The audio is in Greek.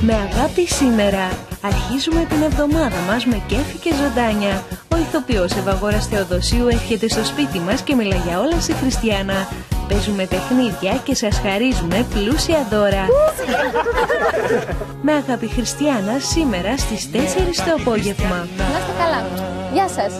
Με αγάπη σήμερα αρχίζουμε την εβδομάδα μας με κέφι και ζωντάνια. Ο ηθοποιός Ευαγόρας Θεοδοσίου έρχεται στο σπίτι μας και μιλά για όλα σε Χριστιανά. Παίζουμε παιχνίδια και σας χαρίζουμε πλούσια δώρα. με αγάπη Χριστιανά σήμερα στις 4 το απόγευμα. Να είστε καλά. Γεια σας.